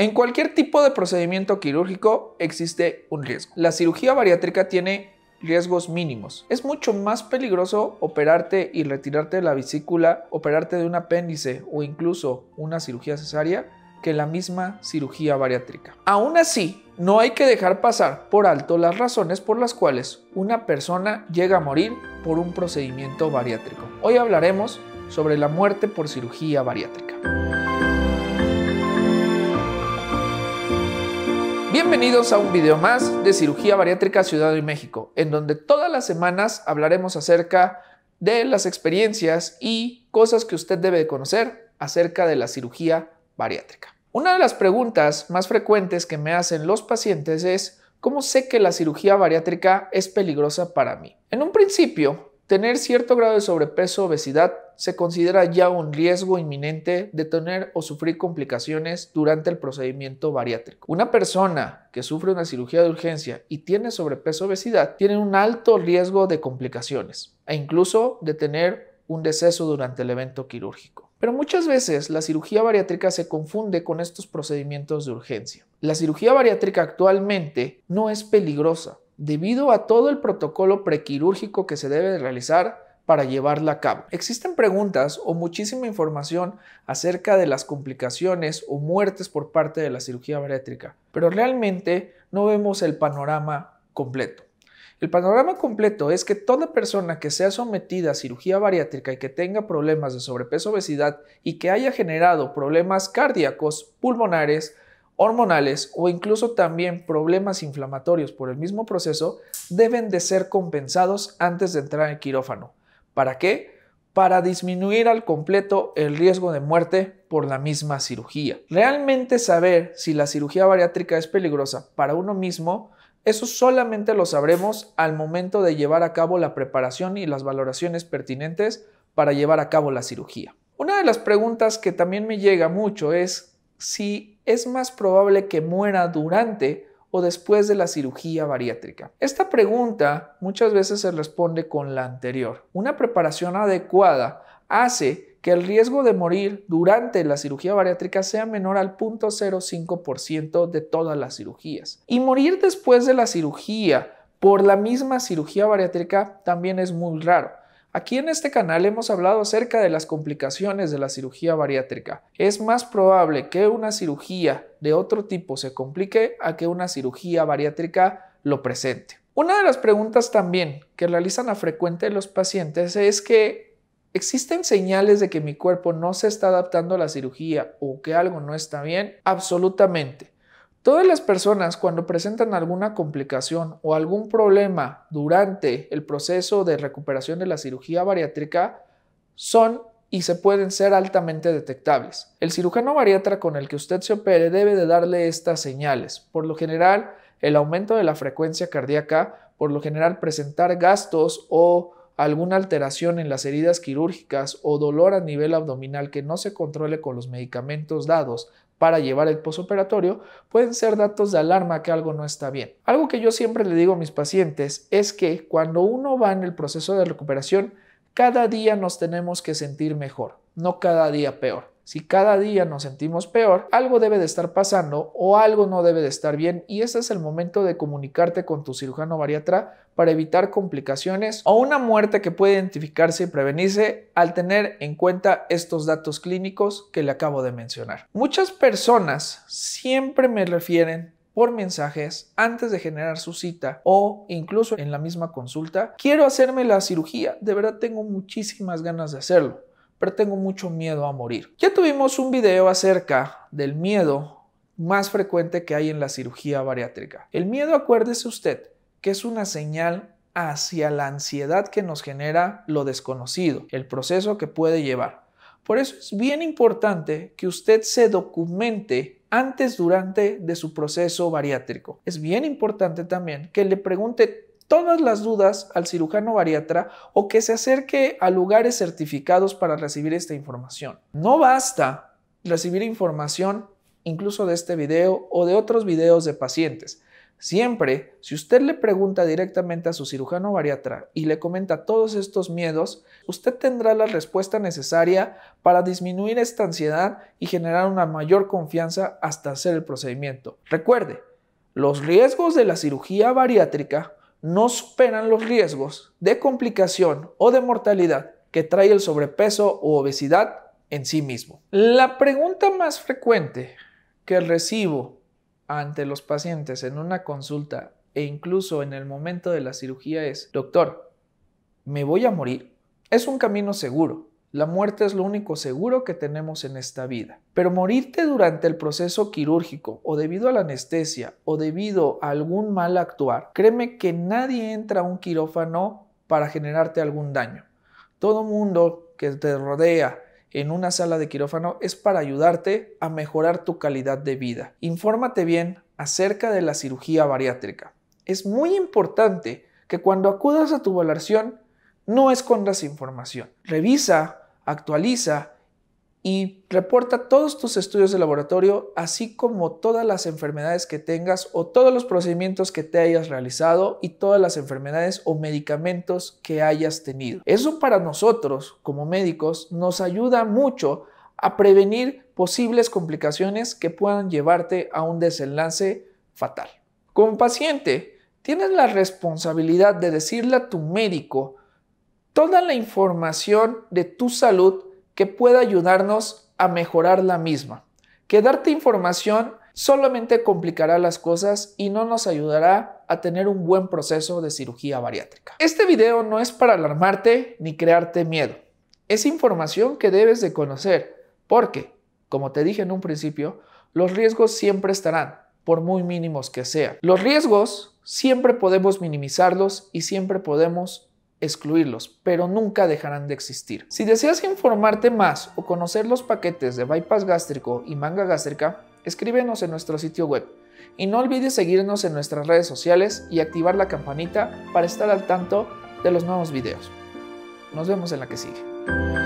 En cualquier tipo de procedimiento quirúrgico existe un riesgo. La cirugía bariátrica tiene riesgos mínimos. Es mucho más peligroso operarte y retirarte de la vesícula, operarte de un apéndice o incluso una cirugía cesárea que la misma cirugía bariátrica. Aún así, no hay que dejar pasar por alto las razones por las cuales una persona llega a morir por un procedimiento bariátrico. Hoy hablaremos sobre la muerte por cirugía bariátrica. Bienvenidos a un video más de Cirugía Bariátrica Ciudad de México, en donde todas las semanas hablaremos acerca de las experiencias y cosas que usted debe conocer acerca de la cirugía bariátrica. Una de las preguntas más frecuentes que me hacen los pacientes es ¿cómo sé que la cirugía bariátrica es peligrosa para mí? En un principio, Tener cierto grado de sobrepeso o obesidad se considera ya un riesgo inminente de tener o sufrir complicaciones durante el procedimiento bariátrico. Una persona que sufre una cirugía de urgencia y tiene sobrepeso o obesidad tiene un alto riesgo de complicaciones e incluso de tener un deceso durante el evento quirúrgico. Pero muchas veces la cirugía bariátrica se confunde con estos procedimientos de urgencia. La cirugía bariátrica actualmente no es peligrosa debido a todo el protocolo prequirúrgico que se debe realizar para llevarla a cabo. Existen preguntas o muchísima información acerca de las complicaciones o muertes por parte de la cirugía bariátrica, pero realmente no vemos el panorama completo. El panorama completo es que toda persona que sea sometida a cirugía bariátrica y que tenga problemas de sobrepeso obesidad y que haya generado problemas cardíacos, pulmonares, hormonales o incluso también problemas inflamatorios por el mismo proceso deben de ser compensados antes de entrar en quirófano. ¿Para qué? Para disminuir al completo el riesgo de muerte por la misma cirugía. Realmente saber si la cirugía bariátrica es peligrosa para uno mismo, eso solamente lo sabremos al momento de llevar a cabo la preparación y las valoraciones pertinentes para llevar a cabo la cirugía. Una de las preguntas que también me llega mucho es si es más probable que muera durante o después de la cirugía bariátrica? Esta pregunta muchas veces se responde con la anterior. Una preparación adecuada hace que el riesgo de morir durante la cirugía bariátrica sea menor al 0.05% de todas las cirugías. Y morir después de la cirugía por la misma cirugía bariátrica también es muy raro. Aquí en este canal hemos hablado acerca de las complicaciones de la cirugía bariátrica. Es más probable que una cirugía de otro tipo se complique a que una cirugía bariátrica lo presente. Una de las preguntas también que realizan a frecuente los pacientes es que ¿existen señales de que mi cuerpo no se está adaptando a la cirugía o que algo no está bien? Absolutamente. Todas las personas cuando presentan alguna complicación o algún problema durante el proceso de recuperación de la cirugía bariátrica son y se pueden ser altamente detectables. El cirujano bariatra con el que usted se opere debe de darle estas señales. Por lo general, el aumento de la frecuencia cardíaca, por lo general presentar gastos o alguna alteración en las heridas quirúrgicas o dolor a nivel abdominal que no se controle con los medicamentos dados para llevar el posoperatorio pueden ser datos de alarma que algo no está bien. Algo que yo siempre le digo a mis pacientes es que cuando uno va en el proceso de recuperación, cada día nos tenemos que sentir mejor, no cada día peor. Si cada día nos sentimos peor, algo debe de estar pasando o algo no debe de estar bien y ese es el momento de comunicarte con tu cirujano bariatra para evitar complicaciones o una muerte que puede identificarse y prevenirse al tener en cuenta estos datos clínicos que le acabo de mencionar. Muchas personas siempre me refieren por mensajes antes de generar su cita o incluso en la misma consulta, quiero hacerme la cirugía, de verdad tengo muchísimas ganas de hacerlo pero tengo mucho miedo a morir. Ya tuvimos un video acerca del miedo más frecuente que hay en la cirugía bariátrica. El miedo, acuérdese usted, que es una señal hacia la ansiedad que nos genera lo desconocido, el proceso que puede llevar. Por eso es bien importante que usted se documente antes, durante de su proceso bariátrico. Es bien importante también que le pregunte todas las dudas al cirujano bariatra o que se acerque a lugares certificados para recibir esta información. No basta recibir información incluso de este video o de otros videos de pacientes. Siempre, si usted le pregunta directamente a su cirujano bariatra y le comenta todos estos miedos, usted tendrá la respuesta necesaria para disminuir esta ansiedad y generar una mayor confianza hasta hacer el procedimiento. Recuerde, los riesgos de la cirugía bariátrica no superan los riesgos de complicación o de mortalidad que trae el sobrepeso u obesidad en sí mismo. La pregunta más frecuente que recibo ante los pacientes en una consulta e incluso en el momento de la cirugía es, doctor, ¿me voy a morir? Es un camino seguro. La muerte es lo único seguro que tenemos en esta vida. Pero morirte durante el proceso quirúrgico o debido a la anestesia o debido a algún mal actuar, créeme que nadie entra a un quirófano para generarte algún daño. Todo mundo que te rodea en una sala de quirófano es para ayudarte a mejorar tu calidad de vida. Infórmate bien acerca de la cirugía bariátrica. Es muy importante que cuando acudas a tu valoración no escondas información. Revisa, actualiza y reporta todos tus estudios de laboratorio, así como todas las enfermedades que tengas o todos los procedimientos que te hayas realizado y todas las enfermedades o medicamentos que hayas tenido. Eso para nosotros, como médicos, nos ayuda mucho a prevenir posibles complicaciones que puedan llevarte a un desenlace fatal. Como paciente, tienes la responsabilidad de decirle a tu médico toda la información de tu salud que pueda ayudarnos a mejorar la misma. Que darte información solamente complicará las cosas y no nos ayudará a tener un buen proceso de cirugía bariátrica. Este video no es para alarmarte ni crearte miedo. Es información que debes de conocer porque, como te dije en un principio, los riesgos siempre estarán, por muy mínimos que sean. Los riesgos siempre podemos minimizarlos y siempre podemos excluirlos, pero nunca dejarán de existir. Si deseas informarte más o conocer los paquetes de bypass gástrico y manga gástrica, escríbenos en nuestro sitio web. Y no olvides seguirnos en nuestras redes sociales y activar la campanita para estar al tanto de los nuevos videos. Nos vemos en la que sigue.